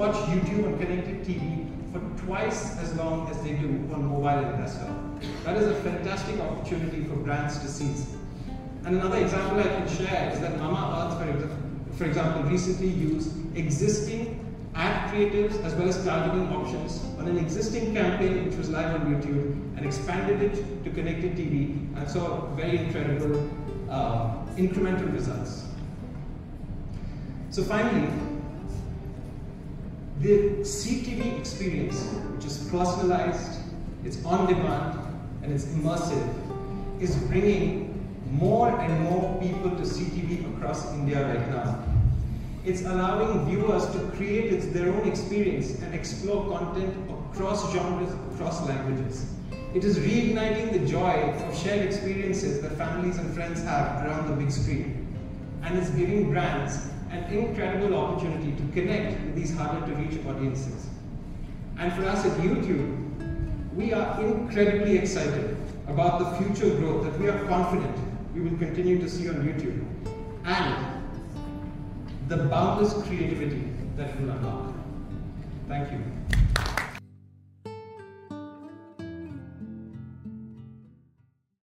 watch YouTube on connected TV for twice as long as they do on mobile and desktop. That is a fantastic opportunity for brands to seize. And another example I can share is that Mama Earth, for, example, recently used existing ad creatives as well as targeting options on an existing campaign which was live on YouTube and expanded it to connected TV and saw very incredible uh, incremental results. So finally, the CTV experience, which is personalized, it's on demand, and it's immersive, is bringing more and more people to CTV across India right now. It's allowing viewers to create their own experience and explore content across genres, across languages. It is reigniting the joy of shared experiences that families and friends have around the big screen. And it's giving brands an incredible opportunity to connect with these harder to reach audiences. And for us at YouTube, we are incredibly excited about the future growth that we are confident we will continue to see on YouTube and the boundless creativity that will unlock. Thank you.